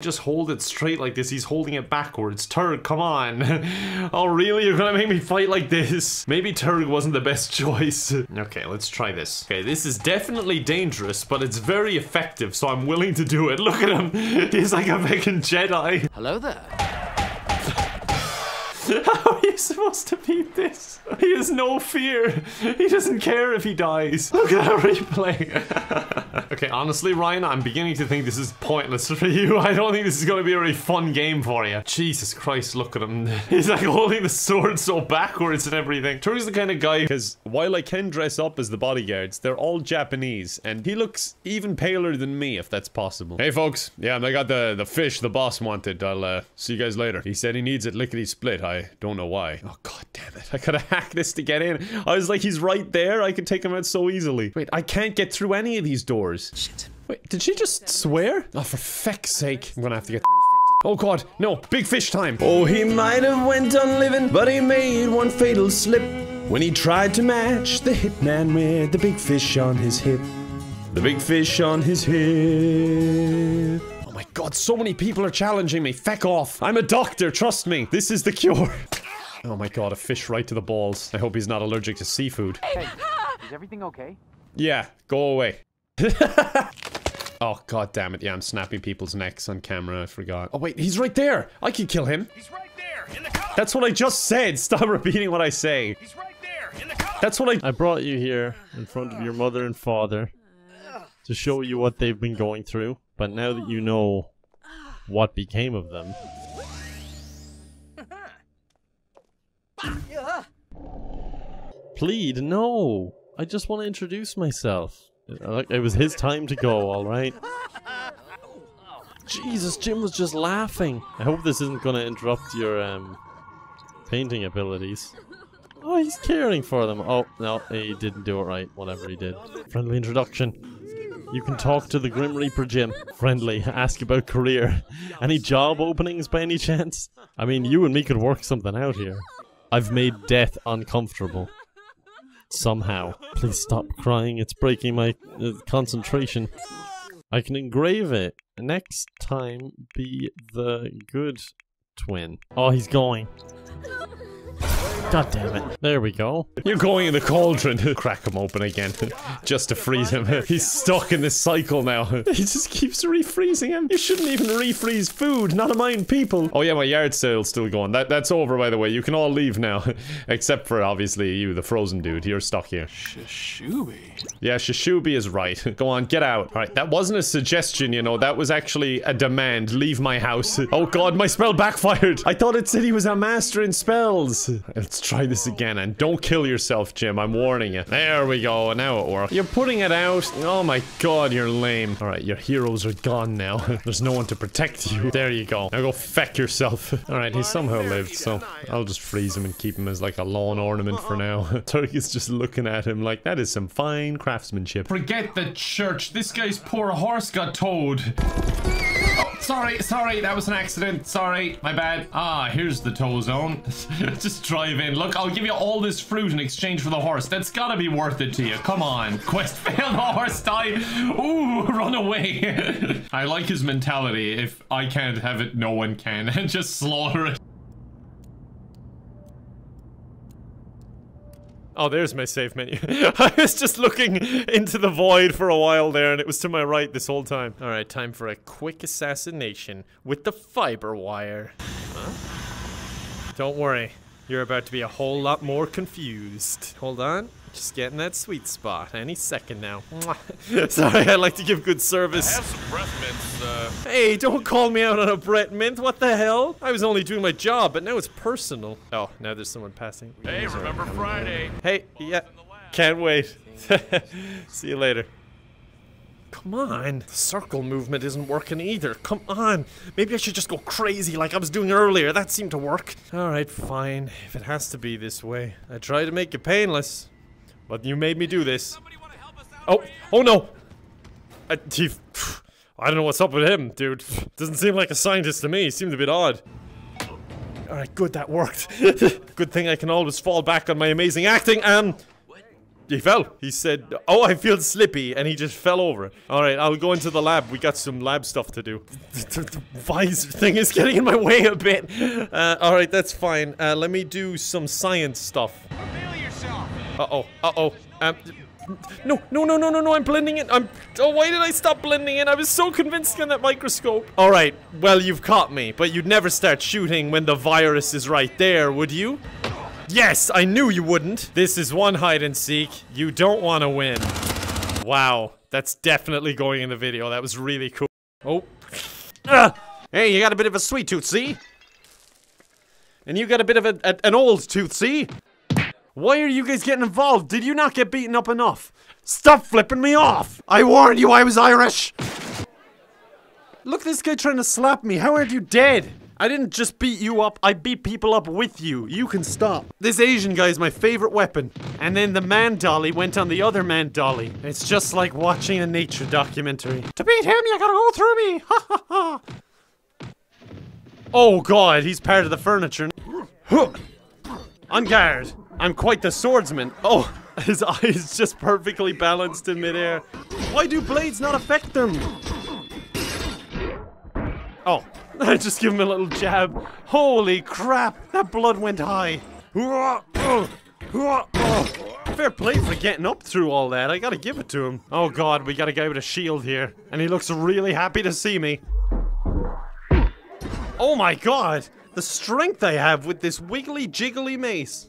Just hold it straight like this. He's holding it backwards. Turg, come on. oh, really? You're gonna make me fight like this? Maybe Turg wasn't the best choice. okay, let's try this. Okay, this is definitely dangerous, but it's very effective, so I'm willing to do it. Look at him. He's like a fucking Jedi. Hello there. Supposed to beat this? He has no fear. He doesn't care if he dies. Look at that replay. okay, honestly, Ryan, I'm beginning to think this is pointless for you. I don't think this is going to be a really fun game for you. Jesus Christ, look at him. He's like holding the sword so backwards and everything. Turg's the kind of guy, because while I can dress up as the bodyguards, they're all Japanese, and he looks even paler than me, if that's possible. Hey, folks. Yeah, I got the, the fish the boss wanted. I'll uh, see you guys later. He said he needs it lickety split. I I don't know why. Oh god damn it. I gotta hack this to get in. I was like, he's right there. I could take him out so easily. Wait, I can't get through any of these doors. Shit. Wait, did she just swear? Oh, for feck's sake. I'm gonna have to get Oh god, no, big fish time. Oh, he might have went on living, but he made one fatal slip when he tried to match the hitman with the big fish on his hip. The big fish on his hip. Oh my god, so many people are challenging me. Feck off. I'm a doctor, trust me. This is the cure. Oh my god, a fish right to the balls. I hope he's not allergic to seafood. Hey, is everything okay? Yeah, go away. oh god damn it, yeah, I'm snapping people's necks on camera, I forgot. Oh wait, he's right there! I can kill him! He's right there, in the car! That's what I just said! Stop repeating what I say! He's right there, in the car! That's what I- I brought you here in front of your mother and father to show you what they've been going through. But now that you know what became of them, plead no. I just want to introduce myself. It was his time to go, all right. Jesus, Jim was just laughing. I hope this isn't going to interrupt your um, painting abilities. Oh, he's caring for them. Oh, no, he didn't do it right, whatever he did. Friendly introduction. You can talk to the Grim Reaper, Jim. Friendly. Ask about career. Any job openings by any chance? I mean, you and me could work something out here. I've made death uncomfortable. Somehow. Please stop crying. It's breaking my uh, concentration. I can engrave it. Next time, be the good twin. Oh, he's going. God damn it. There we go. You're going in the cauldron. Crack him open again. just to freeze him. He's stuck in this cycle now. he just keeps refreezing him. You shouldn't even refreeze food. Not a mind people. Oh yeah, my yard sale's still going. That That's over, by the way. You can all leave now. Except for, obviously, you, the frozen dude. You're stuck here. Shishubi. Yeah, Shishubi is right. Go on, get out. Alright, that wasn't a suggestion, you know. That was actually a demand. Leave my house. Oh god, my spell backfired. I thought it said he was a master in spells. Let's try this again. And don't kill yourself, Jim. I'm warning you. There we go. Now it worked. You're putting it out. Oh my god, you're lame. Alright, your heroes are gone now. There's no one to protect you. There you go. Now go feck yourself. Alright, he somehow lived, so I'll just freeze him and keep him as like a lawn ornament for now. Turg is just looking at him like, that is some fine craftsmanship. Forget the church. This guy's poor horse got towed. Sorry, sorry, that was an accident. Sorry, my bad. Ah, here's the tow zone. Just drive in. Look, I'll give you all this fruit in exchange for the horse. That's gotta be worth it to you. Come on. Quest failed, the horse died. Ooh, run away. I like his mentality. If I can't have it, no one can. And just slaughter it. Oh, there's my save menu. I was just looking into the void for a while there, and it was to my right this whole time. All right, time for a quick assassination with the fiber wire. Huh? Don't worry, you're about to be a whole lot more confused. Hold on, just getting that sweet spot any second now. Sorry, I like to give good service. Have some breath mints, uh... Hey, don't call me out on a Brett Mint. What the hell? I was only doing my job, but now it's personal. Oh, now there's someone passing. Hey, remember Friday? Hey, yeah. Can't wait. See you later. Come on. The circle movement isn't working either. Come on. Maybe I should just go crazy like I was doing earlier. That seemed to work. Alright, fine. If it has to be this way. I try to make it painless. But you made me do this. Oh, oh no! I, he, I don't know what's up with him, dude. Doesn't seem like a scientist to me. He seemed a bit odd. Alright, good, that worked. good thing I can always fall back on my amazing acting, and... he fell. He said, "Oh, I feel slippy," and he just fell over. All right, I'll go into the lab. We got some lab stuff to do. The, visor thing is getting in my way a bit. Uh, all right, that's fine. Uh, let me do some science stuff. Uh oh. Uh oh. Uh-oh. Um. No, no, no, no, no, no, I'm blending it. I'm. Oh, why did I stop blending it? I was so convinced on that microscope. Alright, well, you've caught me, but you'd never start shooting when the virus is right there, would you? Yes, I knew you wouldn't. This is one hide and seek. You don't want to win. Wow, that's definitely going in the video. That was really cool. Oh. Ah! Hey, you got a bit of a sweet tooth, see? And you got a bit of a, a, an old tooth, see? Why are you guys getting involved? Did you not get beaten up enough? Stop flipping me off! I warned you I was Irish! Look, this guy trying to slap me. How aren't you dead? I didn't just beat you up, I beat people up with you. You can stop. This Asian guy is my favorite weapon. And then the man dolly went on the other man dolly. It's just like watching a nature documentary. To beat him, you gotta go through me. Ha ha ha. Oh god, he's part of the furniture. On guard. I'm quite the swordsman. Oh, his eyes just perfectly balanced in midair. Why do blades not affect them? Oh, I just give him a little jab. Holy crap, that blood went high. Fair play for getting up through all that. I gotta give it to him. Oh god, we got a guy with a shield here. And he looks really happy to see me. Oh my god! The strength I have with this wiggly jiggly mace.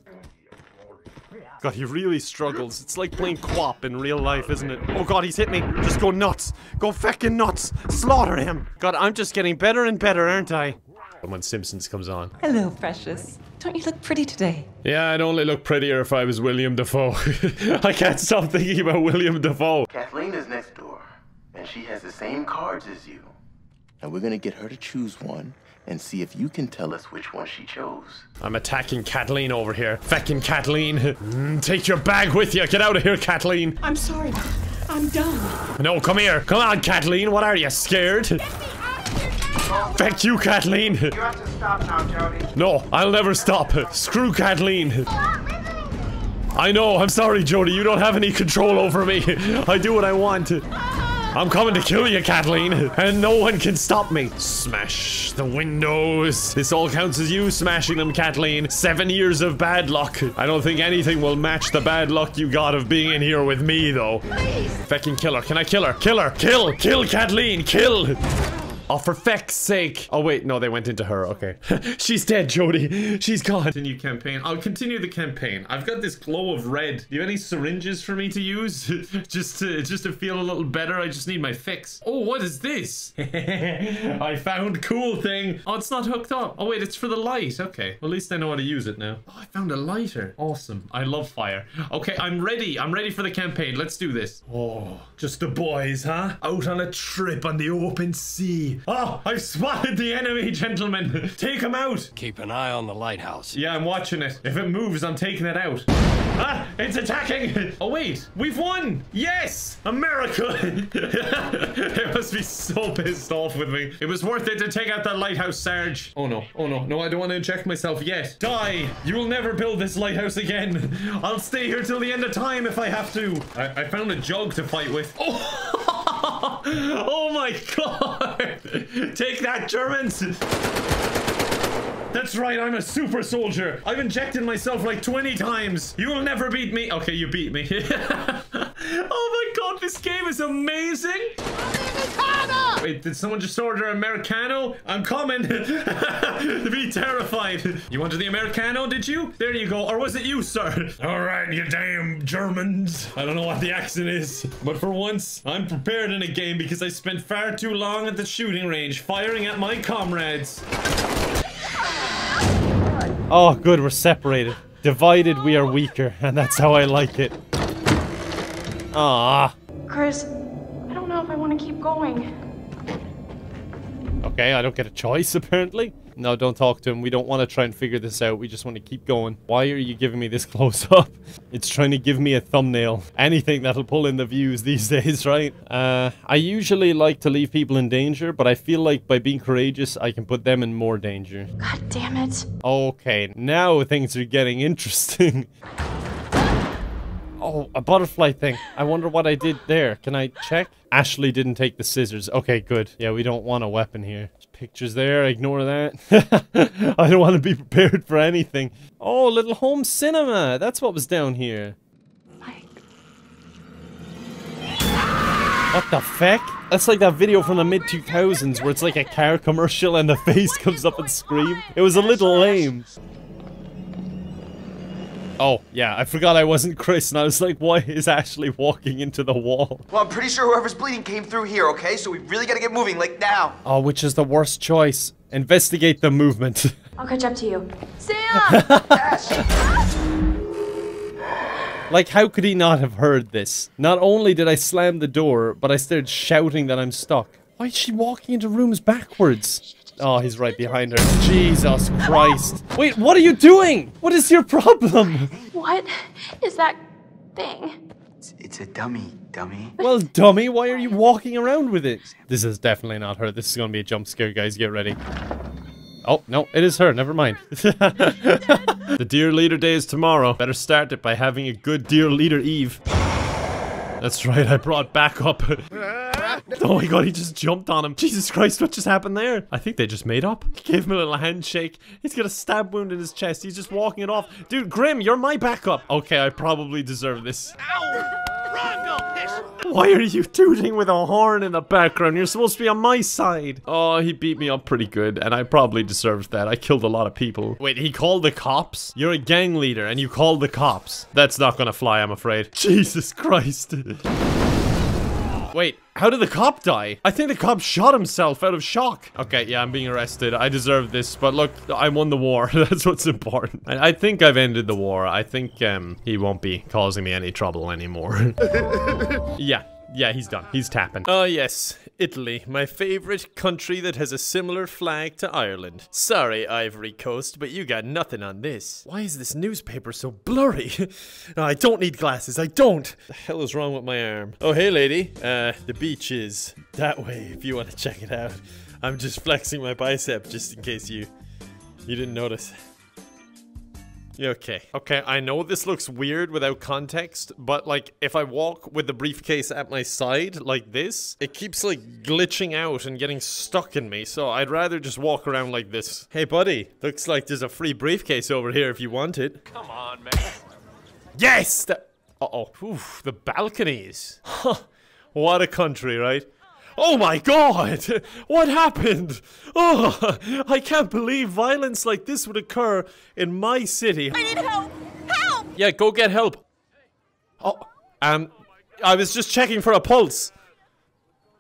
God, he really struggles. It's like playing QWOP in real life, isn't it? Oh god, he's hit me. Just go nuts. Go feckin' nuts. Slaughter him. God, I'm just getting better and better, aren't I? When Simpsons comes on. Hello, precious. Don't you look pretty today? Yeah, I'd only look prettier if I was William Dafoe. I can't stop thinking about William Dafoe. Kathleen is next door, and she has the same cards as you. And we're gonna get her to choose one and see if you can tell us which one she chose. I'm attacking Kathleen over here. Feckin' Kathleen. Mm, take your bag with you. Get out of here, Kathleen. I'm sorry. I'm done. No, come here. Come on, Kathleen. What are you, scared? Feck you, Kathleen. You have to stop now, Jody. No, I'll never stop. Screw Kathleen. I know, I'm sorry, Jody. You don't have any control over me. I do what I want. I'm coming to kill you, Kathleen, and no one can stop me. Smash the windows. This all counts as you smashing them, Kathleen. Seven years of bad luck. I don't think anything will match the bad luck you got of being in here with me, though. Fecking kill her. Can I kill her? Kill her. Kill. Kill Kathleen. Kill. Oh, for feck's sake. Oh, wait. No, they went into her. Okay. She's dead, Jody. She's gone. Continue campaign. I'll continue the campaign. I've got this glow of red. Do you have any syringes for me to use? just to just to feel a little better. I just need my fix. Oh, what is this? I found cool thing. Oh, it's not hooked up. Oh, wait. It's for the light. Okay. Well, at least I know how to use it now. Oh, I found a lighter. Awesome. I love fire. Okay, I'm ready. I'm ready for the campaign. Let's do this. Oh, just the boys, huh? Out on a trip on the open sea. Oh, I've spotted the enemy, gentlemen. Take him out. Keep an eye on the lighthouse. Yeah, I'm watching it. If it moves, I'm taking it out. Ah, it's attacking. Oh, wait. We've won. Yes. America. it must be so pissed off with me. It was worth it to take out that lighthouse, Sarge. Oh, no. Oh, no. No, I don't want to inject myself yet. Die. You will never build this lighthouse again. I'll stay here till the end of time if I have to. I, I found a jug to fight with. Oh. oh my god! Take that, Germans! That's right, I'm a super soldier. I've injected myself like 20 times. You will never beat me. Okay, you beat me. oh my god, this game is amazing. Wait, did someone just order Americano? I'm coming. Be terrified. You wanted the Americano, did you? There you go. Or was it you, sir? All right, you damn Germans. I don't know what the accent is, but for once, I'm prepared in a game because I spent far too long at the shooting range firing at my comrades. Oh, good, we're separated. Divided, we are weaker, and that's how I like it. Ah. Chris, I don't know if I want to keep going. Okay, I don't get a choice, apparently. No, don't talk to him. We don't want to try and figure this out. We just want to keep going. Why are you giving me this close-up? It's trying to give me a thumbnail. Anything that'll pull in the views these days, right? Uh, I usually like to leave people in danger, but I feel like by being courageous, I can put them in more danger. God damn it. Okay, now things are getting interesting. Oh, a butterfly thing. I wonder what I did there. Can I check? Ashley didn't take the scissors. Okay, good. Yeah, we don't want a weapon here. There's pictures there. Ignore that. I don't want to be prepared for anything. Oh, little home cinema. That's what was down here. What the feck? That's like that video from the mid 2000s where it's like a car commercial and the face comes up and scream. It was a little lame. Oh, yeah, I forgot I wasn't Chris and I was like, why is Ashley walking into the wall? Well, I'm pretty sure whoever's bleeding came through here, okay? So we really gotta get moving, like now. Oh, which is the worst choice? Investigate the movement. I'll catch up to you. Sam! like, how could he not have heard this? Not only did I slam the door, but I started shouting that I'm stuck. Why is she walking into rooms backwards? Oh, he's right behind her. Jesus Christ. Wait, what are you doing? What is your problem? what is that thing? It's, it's a dummy, dummy. Well, dummy, why are you walking around with it? This is definitely not her. This is gonna be a jump scare, guys. Get ready. Oh, no, it is her. Never mind. the Dear Leader Day is tomorrow. Better start it by having a good Dear Leader Eve. That's right, I brought backup. oh my god, he just jumped on him. Jesus Christ, what just happened there? I think they just made up. He gave him a little handshake. He's got a stab wound in his chest. He's just walking it off. Dude, Grim, you're my backup. Okay, I probably deserve this. Why are you tooting with a horn in the background? You're supposed to be on my side. Oh, he beat me up pretty good, and I probably deserved that. I killed a lot of people. Wait, he called the cops? You're a gang leader, and you called the cops. That's not gonna fly, I'm afraid. Jesus Christ. Wait, how did the cop die? I think the cop shot himself out of shock. Okay, yeah, I'm being arrested. I deserve this, but look, I won the war. That's what's important. I, I, think I've ended the war. I think um, he won't be causing me any trouble anymore. yeah, yeah, he's done. He's tapping. Oh, yes. Italy, my favorite country that has a similar flag to Ireland. Sorry, Ivory Coast, but you got nothing on this. Why is this newspaper so blurry? I don't need glasses. I don't. The hell is wrong with my arm? Oh, hey, lady. Uh, the beach is that way if you want to check it out. I'm just flexing my bicep just in case you you didn't notice. Okay. Okay, I know this looks weird without context, but like if I walk with the briefcase at my side like this, it keeps like glitching out and getting stuck in me, so I'd rather just walk around like this. Hey buddy, looks like there's a free briefcase over here if you want it. Come on, man. Yes! The Uh-oh. Oof, the balconies. Huh. What a country, right? Oh my god! What happened? Oh, I can't believe violence like this would occur in my city. I need help! Help! Yeah, go get help. Oh, um, I was just checking for a pulse.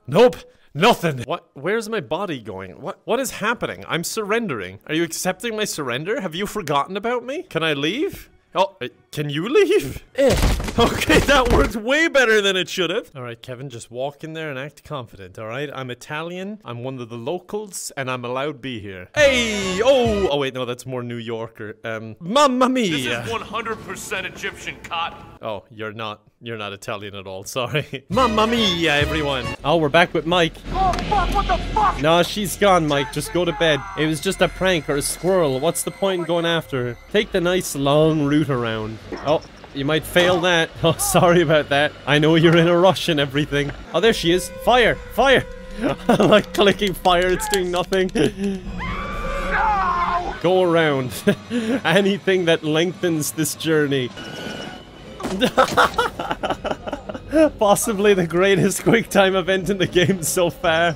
Nope, nothing. What? Where's my body going? What? What is happening? I'm surrendering. Are you accepting my surrender? Have you forgotten about me? Can I leave? Oh, uh, can you leave? Eh. Okay, that worked way better than it should have. All right, Kevin, just walk in there and act confident, all right? I'm Italian, I'm one of the locals, and I'm allowed be here. Hey! Oh! Oh, wait, no, that's more New Yorker. Um, Mamma mia! This is 100% Egyptian cotton. Oh, you're not. You're not Italian at all. Sorry. Mamma mia, everyone. Oh, we're back with Mike. Oh, fuck, what the fuck? No, she's gone, Mike. Just go to bed. It was just a prank or a squirrel. What's the point in going after her? Take the nice long route around. Oh, you might fail that. Oh, sorry about that. I know you're in a rush and everything. Oh, there she is. Fire! Fire! I like clicking fire. It's doing nothing. No! Go around. Anything that lengthens this journey. Possibly the greatest quick time event in the game so far.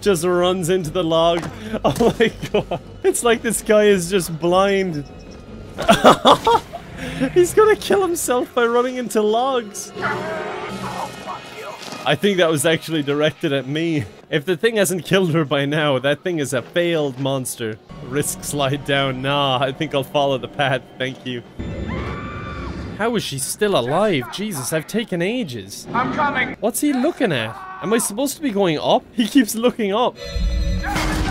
Just runs into the log. Oh my god. It's like this guy is just blind. He's gonna kill himself by running into logs. I think that was actually directed at me. If the thing hasn't killed her by now, that thing is a failed monster. Risk slide down. Nah, I think I'll follow the path. Thank you. How is she still alive? Jesus, I've taken ages. I'm coming. What's he looking at? Am I supposed to be going up? He keeps looking up.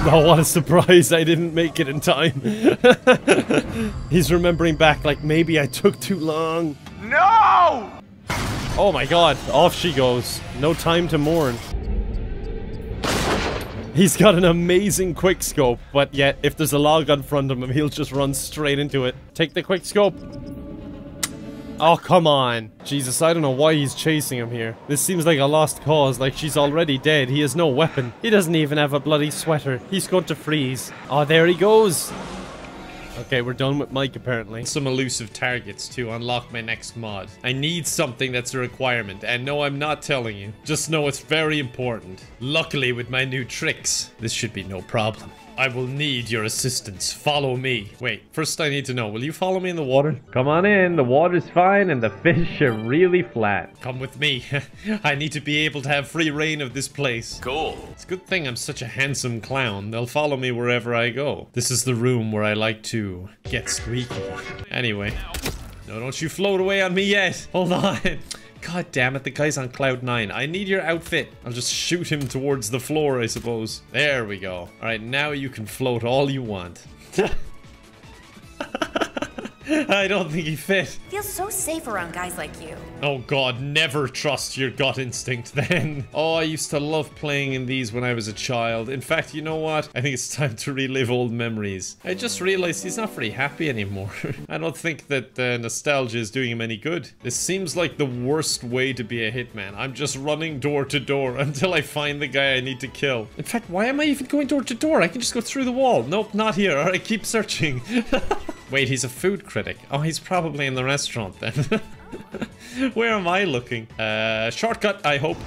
Oh, what a surprise. I didn't make it in time. He's remembering back like maybe I took too long. No! Oh my god, off she goes. No time to mourn. He's got an amazing quick scope, but yet if there's a log in front of him, he'll just run straight into it. Take the quick scope. Oh, come on. Jesus, I don't know why he's chasing him here. This seems like a lost cause, like she's already dead. He has no weapon. He doesn't even have a bloody sweater. He's going to freeze. Oh, there he goes. Okay, we're done with Mike, apparently. Some elusive targets to unlock my next mod. I need something that's a requirement, and no, I'm not telling you. Just know it's very important. Luckily, with my new tricks, this should be no problem. I will need your assistance. Follow me. Wait, first I need to know, will you follow me in the water? Come on in, the water's fine and the fish are really flat. Come with me. I need to be able to have free reign of this place. Cool. It's a good thing I'm such a handsome clown. They'll follow me wherever I go. This is the room where I like to get squeaky. Anyway. No, don't you float away on me yet. Hold on. God damn it, the guy's on cloud nine. I need your outfit. I'll just shoot him towards the floor, I suppose. There we go. Alright, now you can float all you want. I don't think he fit. Feels so safe around guys like you. Oh god, never trust your gut instinct then. Oh, I used to love playing in these when I was a child. In fact, you know what? I think it's time to relive old memories. I just realized he's not very happy anymore. I don't think that uh, nostalgia is doing him any good. This seems like the worst way to be a hitman. I'm just running door to door until I find the guy I need to kill. In fact, why am I even going door to door? I can just go through the wall. Nope, not here. Alright, keep searching. Wait, he's a food critic. Oh, he's probably in the restaurant then. Where am I looking? Uh, shortcut, I hope.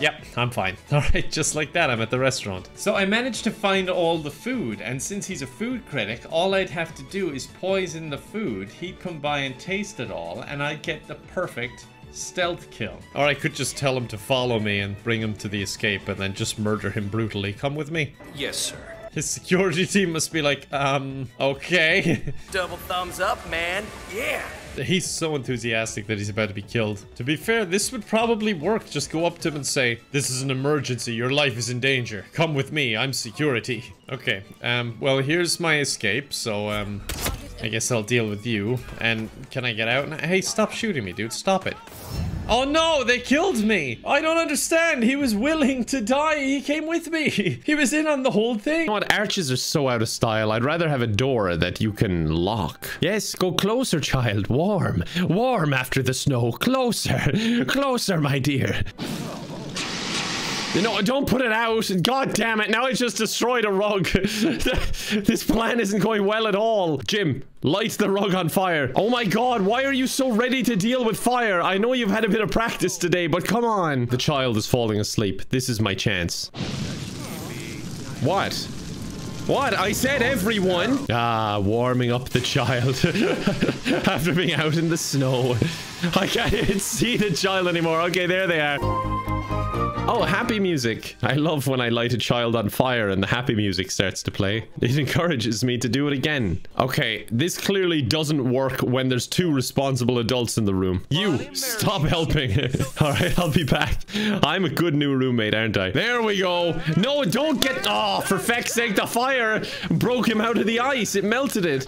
Yep, I'm fine. Alright, just like that, I'm at the restaurant. So I managed to find all the food, and since he's a food critic, all I'd have to do is poison the food, he'd come by and taste it all, and I'd get the perfect stealth kill. Or I could just tell him to follow me and bring him to the escape and then just murder him brutally. Come with me. Yes, sir. His security team must be like, um, okay. Double thumbs up, man. Yeah. He's so enthusiastic that he's about to be killed. To be fair, this would probably work. Just go up to him and say, This is an emergency. Your life is in danger. Come with me. I'm security. Okay. Um, well, here's my escape. So, um, I guess I'll deal with you. And can I get out? Hey, stop shooting me, dude. Stop it. Oh no, they killed me! I don't understand. He was willing to die. He came with me. He was in on the whole thing. You know what? Arches are so out of style. I'd rather have a door that you can lock. Yes, go closer, child. Warm. Warm after the snow. Closer. Closer, my dear. You know, don't put it out. God damn it. Now I just destroyed a rug. this plan isn't going well at all. Jim, light the rug on fire. Oh my god, why are you so ready to deal with fire? I know you've had a bit of practice today, but come on. The child is falling asleep. This is my chance. What? What? I said everyone! Ah, warming up the child. After being out in the snow. I can't see the child anymore. Okay, there they are. Oh, happy music. I love when I light a child on fire and the happy music starts to play. It encourages me to do it again. Okay, this clearly doesn't work when there's two responsible adults in the room. You, stop helping. Alright, I'll be back. I'm a good new roommate, aren't I? There we go. No, don't get... Oh, for feck's sake, the fire broke him out of the ice. It melted it.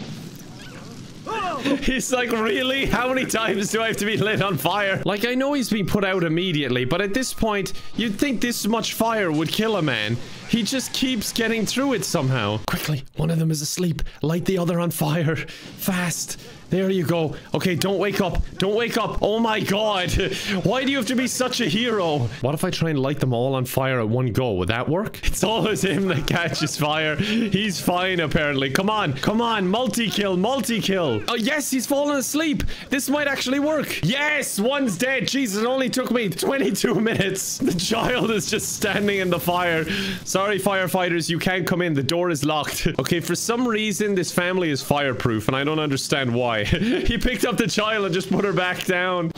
He's like, really? How many times do I have to be lit on fire? Like, I know he's been put out immediately, but at this point, you'd think this much fire would kill a man. He just keeps getting through it somehow. Quickly, one of them is asleep. Light the other on fire. Fast. There you go. Okay, don't wake up. Don't wake up. Oh my god. Why do you have to be such a hero? What if I try and light them all on fire at one go? Would that work? It's always him that catches fire. He's fine, apparently. Come on. Come on. Multi-kill. Multi-kill. Oh, yes. He's fallen asleep. This might actually work. Yes. One's dead. Jesus, it only took me 22 minutes. The child is just standing in the fire. Sorry, firefighters. You can't come in. The door is locked. okay, for some reason, this family is fireproof, and I don't understand why. he picked up the child and just put her back down.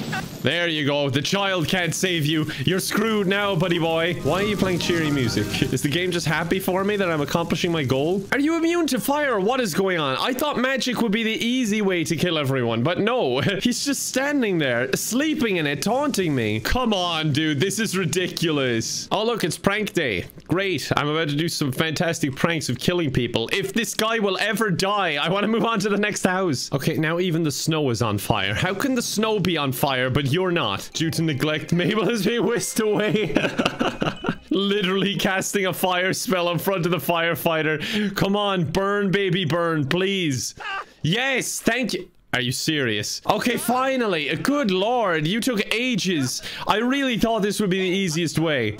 There you go. The child can't save you. You're screwed now, buddy boy. Why are you playing cheery music? Is the game just happy for me that I'm accomplishing my goal? Are you immune to fire? What is going on? I thought magic would be the easy way to kill everyone, but no. He's just standing there, sleeping in it, taunting me. Come on, dude. This is ridiculous. Oh, look, it's prank day. Great. I'm about to do some fantastic pranks of killing people. If this guy will ever die, I want to move on to the next house. Okay, now even the snow is on fire. How can the snow be on fire, but you're not? Due to neglect, Mabel has been whisked away. Literally casting a fire spell in front of the firefighter. Come on, burn, baby, burn, please. Yes, thank you. Are you serious? Okay, finally. Good lord, you took ages. I really thought this would be the easiest way.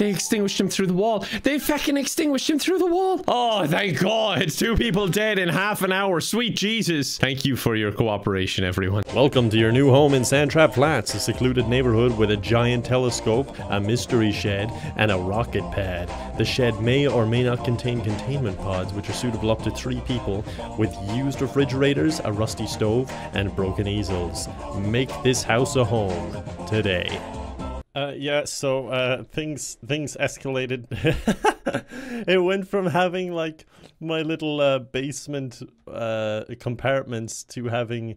They extinguished him through the wall. They fucking extinguished him through the wall. Oh, thank God. Two people dead in half an hour. Sweet Jesus. Thank you for your cooperation, everyone. Welcome to your new home in Sandtrap Flats, a secluded neighborhood with a giant telescope, a mystery shed, and a rocket pad. The shed may or may not contain containment pods, which are suitable up to three people, with used refrigerators, a rusty stove, and broken easels. Make this house a home today. Uh, yeah, so uh, things things escalated. it went from having like my little uh, basement uh, compartments to having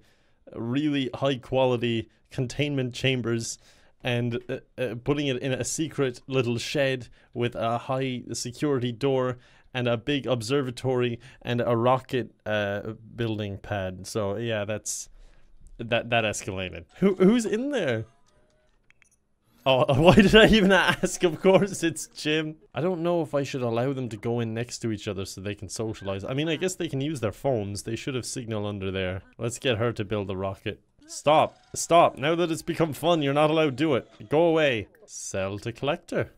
really high quality containment chambers and uh, uh, putting it in a secret little shed with a high security door and a big observatory and a rocket building pad. So yeah, that's that that escalated. Who who's in there? Oh, why did I even ask? Of course, it's Jim. I don't know if I should allow them to go in next to each other so they can socialize. I mean, I guess they can use their phones. They should have signal under there. Let's get her to build a rocket. Stop. Stop. Now that it's become fun, you're not allowed to do it. Go away. Sell to collector.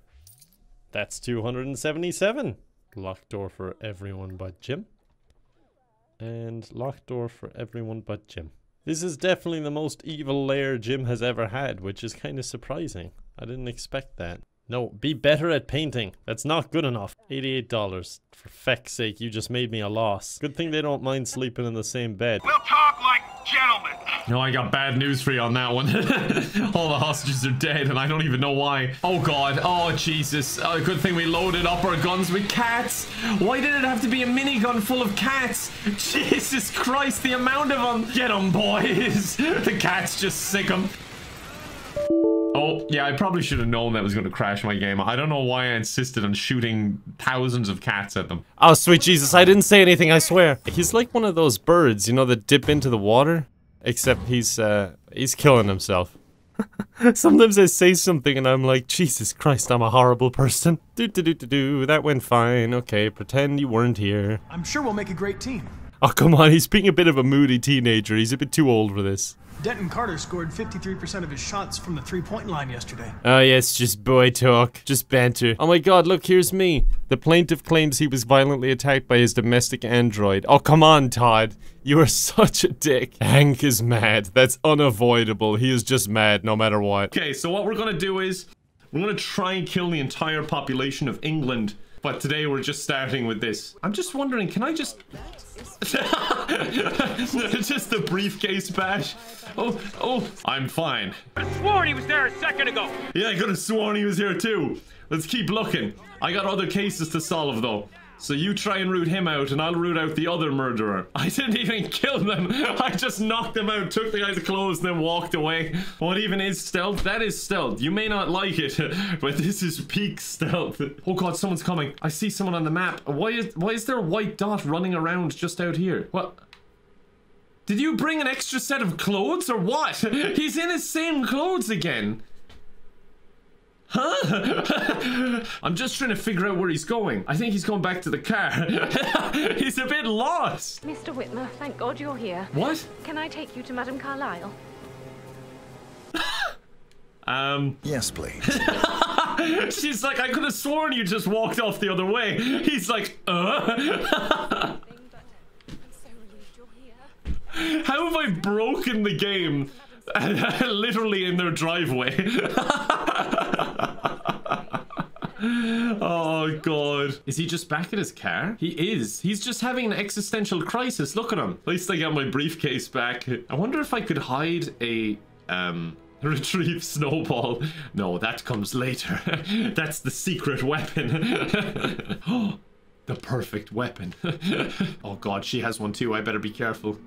That's 277. Locked door for everyone but Jim. And locked door for everyone but Jim. This is definitely the most evil lair Jim has ever had, which is kind of surprising. I didn't expect that. No, be better at painting. That's not good enough. $88. For feck's sake, you just made me a loss. Good thing they don't mind sleeping in the same bed. We'll talk like gentlemen. No, I got bad news for you on that one. All the hostages are dead, and I don't even know why. Oh, God. Oh, Jesus. Oh, good thing we loaded up our guns with cats. Why did it have to be a minigun full of cats? Jesus Christ, the amount of them. Get them, boys. the cats just sick them. Oh, yeah, I probably should have known that was going to crash my game. I don't know why I insisted on shooting thousands of cats at them. Oh, sweet Jesus, I didn't say anything, I swear. He's like one of those birds, you know, that dip into the water. Except he's, uh, he's killing himself. Sometimes I say something and I'm like, Jesus Christ, I'm a horrible person. Do do do do do, that went fine. Okay, pretend you weren't here. I'm sure we'll make a great team. Oh, come on, he's being a bit of a moody teenager. He's a bit too old for this. Denton Carter scored 53% of his shots from the three-point line yesterday. Oh yes, just boy talk, just banter. Oh my god, look, here's me. The plaintiff claims he was violently attacked by his domestic android. Oh come on, Todd. You are such a dick. Hank is mad. That's unavoidable. He is just mad no matter what. Okay, so what we're gonna do is, we're gonna try and kill the entire population of England. But today we're just starting with this. I'm just wondering, can I just... just the briefcase bash. Oh, oh, I'm fine. I sworn he was there a second ago. Yeah, I could have sworn he was here too. Let's keep looking. I got other cases to solve though. So you try and root him out and I'll root out the other murderer. I didn't even kill them. I just knocked them out, took the guy's clothes, then walked away. What even is stealth? That is stealth. You may not like it, but this is peak stealth. Oh god, someone's coming. I see someone on the map. Why is why is there a white dot running around just out here? What? Did you bring an extra set of clothes or what? He's in his same clothes again. Huh? I'm just trying to figure out where he's going. I think he's going back to the car. he's a bit lost. Mr. Whitmer, thank God you're here. What? Can I take you to Madame Carlyle? Um. Yes, please. She's like, I could have sworn you just walked off the other way. He's like, uh. How have I broken the game? Literally in their driveway. oh god. Is he just back at his car? He is. He's just having an existential crisis. Look at him. At least I got my briefcase back. I wonder if I could hide a um retrieve snowball. No, that comes later. That's the secret weapon. oh, the perfect weapon. oh god, she has one too. I better be careful.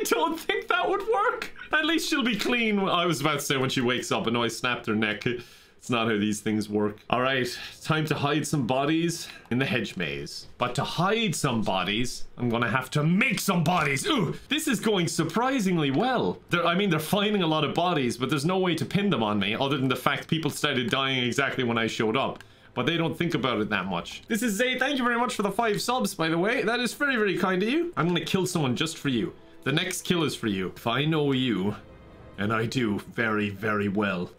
I don't think that would work. At least she'll be clean. I was about to say when she wakes up, no, I snapped her neck. It's not how these things work. All right, time to hide some bodies in the hedge maze. But to hide some bodies, I'm gonna have to make some bodies. Ooh, this is going surprisingly well. They're, I mean, they're finding a lot of bodies, but there's no way to pin them on me other than the fact people started dying exactly when I showed up. but they don't think about it that much. This is Zay. Thank you very much for the five subs, by the way. That is very, very kind of you. I'm gonna kill someone just for you. The next kill is for you. If I know you, and I do very, very well,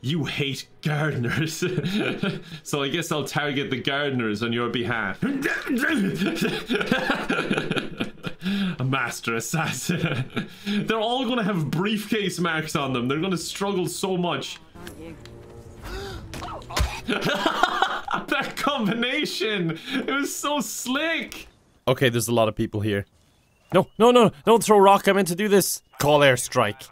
you hate gardeners. so I guess I'll target the gardeners on your behalf. A master assassin. They're all gonna have briefcase marks on them. They're gonna struggle so much. that combination! It was so slick! Okay, there's a lot of people here. No, no, no, don't throw rock. I meant to do this. Call airstrike.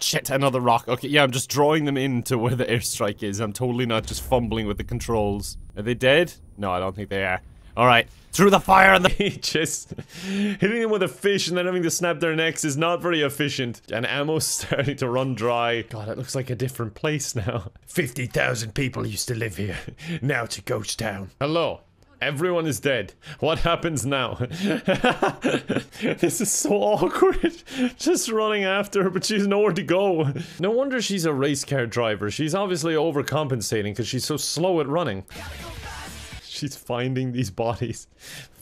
Shit, another rock. Okay, yeah, I'm just drawing them into where the airstrike is. I'm totally not just fumbling with the controls. Are they dead? No, I don't think they are. Alright, through the fire and the- just hitting them with a fish and then having to snap their necks is not very efficient. And ammo's starting to run dry. God, it looks like a different place now. 50,000 people used to live here. Now it's a ghost town. Hello. Everyone is dead. What happens now? this is so awkward. Just running after her, but she's nowhere to go. No wonder she's a race car driver. She's obviously overcompensating because she's so slow at running. She's finding these bodies.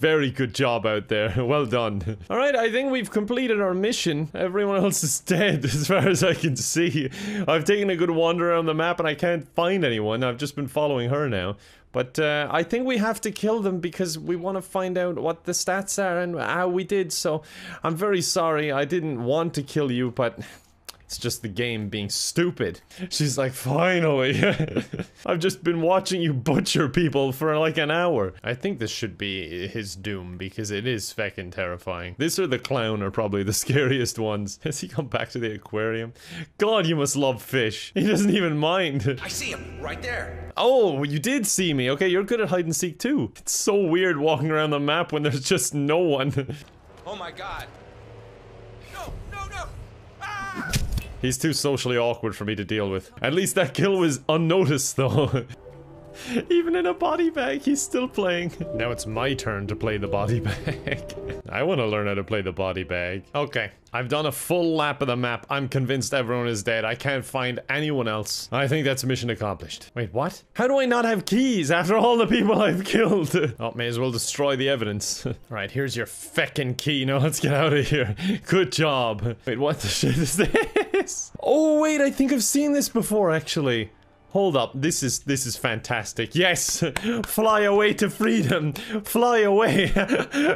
Very good job out there. Well done. Alright, I think we've completed our mission. Everyone else is dead as far as I can see. I've taken a good wander around the map and I can't find anyone. I've just been following her now. But uh, I think we have to kill them because we want to find out what the stats are and how we did. So I'm very sorry. I didn't want to kill you, but it's just the game being stupid. She's like, finally. I've just been watching you butcher people for like an hour. I think this should be his doom because it is feckin' terrifying. This or the clown are probably the scariest ones. Has he come back to the aquarium? God, you must love fish. He doesn't even mind. I see him right there. Oh, you did see me. Okay, you're good at hide and seek too. It's so weird walking around the map when there's just no one. Oh my god. He's too socially awkward for me to deal with. At least that kill was unnoticed though. Even in a body bag, he's still playing. Now it's my turn to play the body bag. I want to learn how to play the body bag. Okay, I've done a full lap of the map. I'm convinced everyone is dead. I can't find anyone else. I think that's mission accomplished. Wait, what? How do I not have keys after all the people I've killed? oh, may as well destroy the evidence. Alright, here's your feckin' key. Now let's get out of here. Good job. Wait, what the shit is this? Oh, wait, I think I've seen this before, actually. Hold up, this is this is fantastic. Yes, fly away to freedom. Fly away.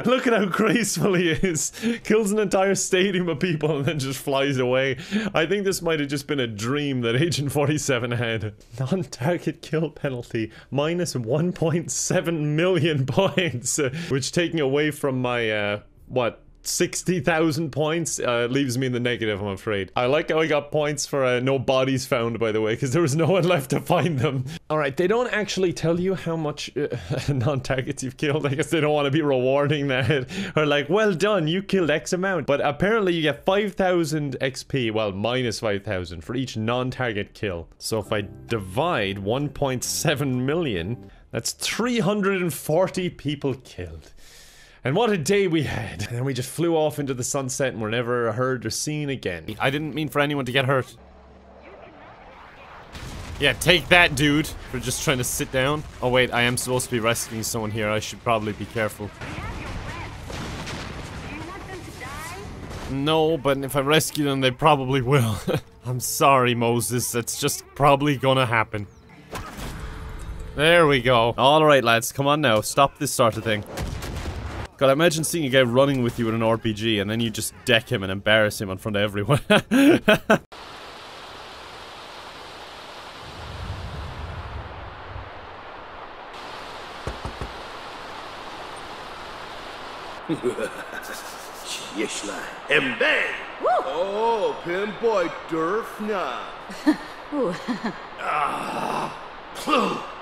Look at how graceful he is. Kills an entire stadium of people and then just flies away. I think this might have just been a dream that Agent 47 had. Non-target kill penalty minus 1.7 million points, which taking away from my uh what 60,000 points uh, leaves me in the negative, I'm afraid. I like how I got points for uh, no bodies found, by the way, because there was no one left to find them. Alright, they don't actually tell you how much uh, non-targets you've killed. I guess they don't want to be rewarding that. or like, well done, you killed X amount. But apparently you get 5,000 XP, well, minus 5,000 for each non-target kill. So if I divide 1.7 million, that's 340 people killed. And what a day we had. And then we just flew off into the sunset and were never heard or seen again. I didn't mean for anyone to get hurt. Yeah, take that, dude, for just trying to sit down. Oh wait, I am supposed to be rescuing someone here. I should probably be careful. No, but if I rescue them, they probably will. I'm sorry, Moses. That's just probably gonna happen. There we go. Alright, lads. Come on now. Stop this sort of thing. God, imagine seeing a guy running with you in an RPG and then you just deck him and embarrass him in front of everyone. Cieśla Hembe! Oh, Pimboy Durfna! ah! Phew.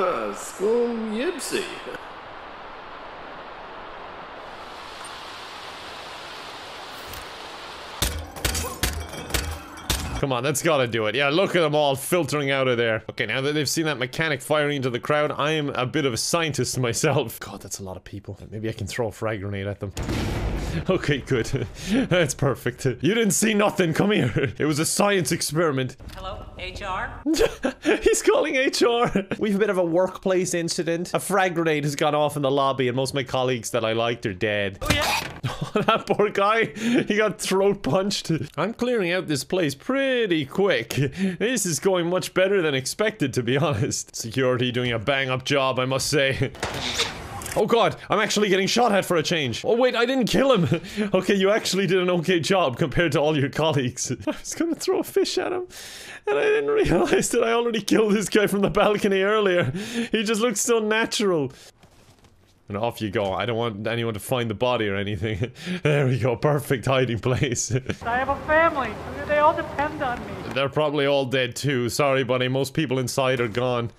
Skum Yipsy! Come on, that's gotta do it. Yeah, look at them all filtering out of there. Okay, now that they've seen that mechanic firing into the crowd, I am a bit of a scientist myself. God, that's a lot of people. Maybe I can throw a frag grenade at them. Okay, good. That's perfect. You didn't see nothing. Come here. It was a science experiment. Hello, HR? He's calling HR. We've a bit of a workplace incident. A frag grenade has gone off in the lobby, and most of my colleagues that I liked are dead. Oh, yeah. that poor guy. He got throat punched. I'm clearing out this place pretty quick. This is going much better than expected, to be honest. Security doing a bang up job, I must say. Oh god, I'm actually getting shot at for a change. Oh wait, I didn't kill him. okay, you actually did an okay job compared to all your colleagues. I was gonna throw a fish at him, and I didn't realize that I already killed this guy from the balcony earlier. He just looks so natural. And off you go. I don't want anyone to find the body or anything. there we go, perfect hiding place. I have a family. They all depend on me. They're probably all dead too. Sorry, buddy. Most people inside are gone.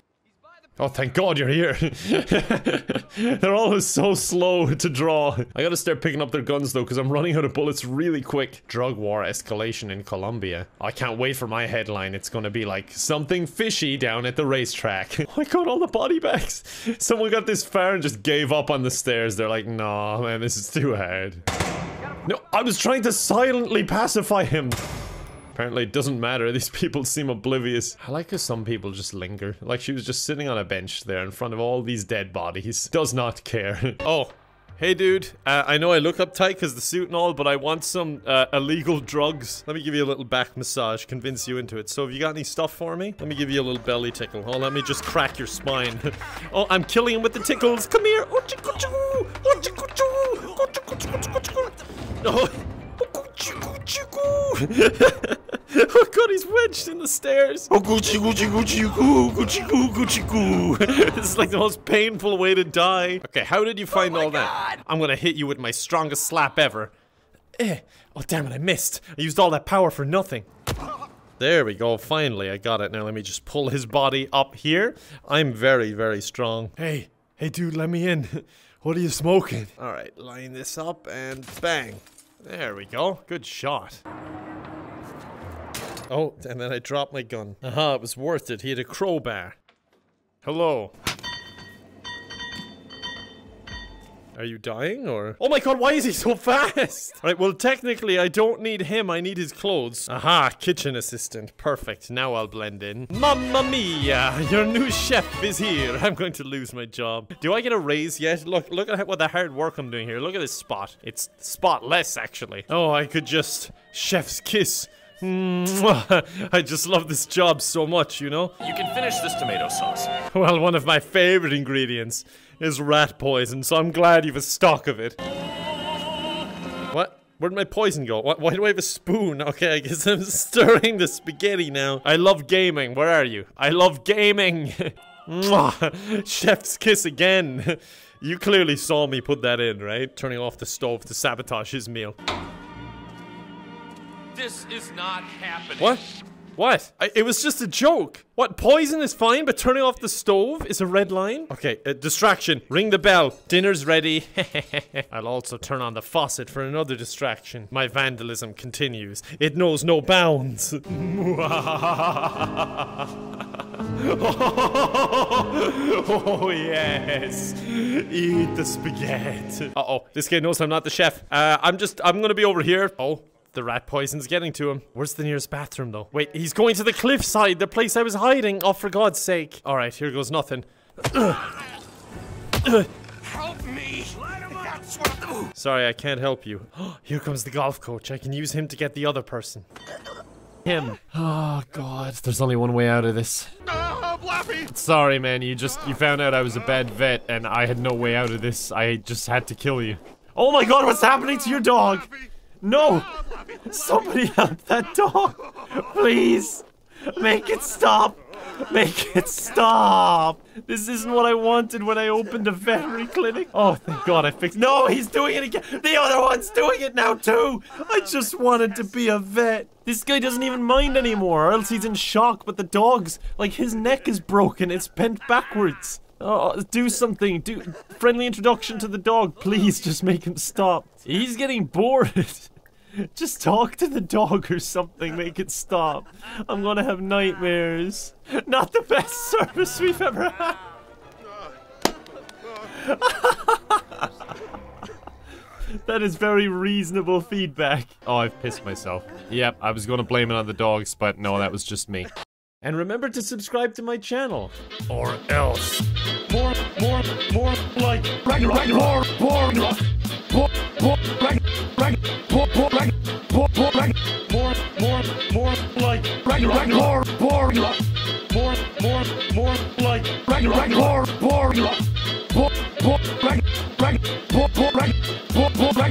Oh, thank God you're here. They're always so slow to draw. I gotta start picking up their guns though, because I'm running out of bullets really quick. Drug war escalation in Colombia. I can't wait for my headline. It's gonna be like, something fishy down at the racetrack. oh, I got all the body bags. Someone got this far and just gave up on the stairs. They're like, nah, man, this is too hard. No, I was trying to silently pacify him. Apparently it doesn't matter, these people seem oblivious. I like how some people just linger. Like she was just sitting on a bench there in front of all these dead bodies. Does not care. oh. Hey dude, uh, I know I look uptight because the suit and all, but I want some uh, illegal drugs. Let me give you a little back massage, convince you into it. So have you got any stuff for me? Let me give you a little belly tickle. Oh, let me just crack your spine. oh, I'm killing him with the tickles. Come here. Oh, oh god, he's wedged in the stairs. Oh, Gucci, Gucci, Gucci, goo, Gucci, goo, Gucci, goo. this is like the most painful way to die. Okay, how did you find all that? I'm gonna hit you with my strongest slap ever. Eh. Oh, damn it, I missed. I used all that power for nothing. There we go, finally I got it. Now let me just pull his body up here. I'm very, very strong. Hey, hey dude, let me in. What are you smoking? Alright, line this up and bang. There we go. Good shot. Oh, and then I dropped my gun. Aha, it was worth it. He had a crowbar. Hello. Are you dying or? Oh my god, why is he so fast? right, well technically I don't need him, I need his clothes. Aha, kitchen assistant. Perfect, now I'll blend in. Mamma mia, your new chef is here. I'm going to lose my job. Do I get a raise yet? Look, look at what the hard work I'm doing here. Look at this spot. It's spotless actually. Oh, I could just chef's kiss. I just love this job so much, you know? You can finish this tomato sauce. Well, one of my favorite ingredients is rat poison, so I'm glad you've a stock of it. What? Where'd my poison go? Why, why do I have a spoon? Okay, I guess I'm stirring the spaghetti now. I love gaming. Where are you? I love gaming. Chef's kiss again. You clearly saw me put that in, right? Turning off the stove to sabotage his meal. This is not happening. What? What? I, it was just a joke. What? Poison is fine, but turning off the stove is a red line? Okay, uh, distraction. Ring the bell. Dinner's ready. I'll also turn on the faucet for another distraction. My vandalism continues. It knows no bounds. oh, yes. Eat the spaghetti. Uh-oh. This guy knows I'm not the chef. Uh, I'm just, I'm gonna be over here. Oh. The rat poison's getting to him. Where's the nearest bathroom, though? Wait, he's going to the cliffside, the place I was hiding. Oh, for God's sake. All right, here goes nothing. Help me! Sorry, I can't help you. here comes the golf coach. I can use him to get the other person. Him. Oh, God. There's only one way out of this. Oh, Blappy! Sorry, man. You just, you found out I was a bad vet, and I had no way out of this. I just had to kill you. Oh my God, what's happening to your dog? No! Somebody help that dog! Please! Make it stop! Make it stop! This isn't what I wanted when I opened a veterinary clinic. Oh, thank God I fixed- No, he's doing it again! The other one's doing it now too! I just wanted to be a vet. This guy doesn't even mind anymore, or else he's in shock, but the dog's- like his neck is broken, it's bent backwards. Oh, do something. Do friendly introduction to the dog. Please just make him stop. He's getting bored. Just talk to the dog or something, make it stop. I'm gonna have nightmares. Not the best service we've ever had. that is very reasonable feedback. Oh, I've pissed myself. Yep, I was gonna blame it on the dogs, but no, that was just me. And remember to subscribe to my channel. Or else. More, more, more like Ragnarok. More, more, more, more, more, like more more like more more like more more more like regular more more more more more more like regular more more more more like regular more more like more more like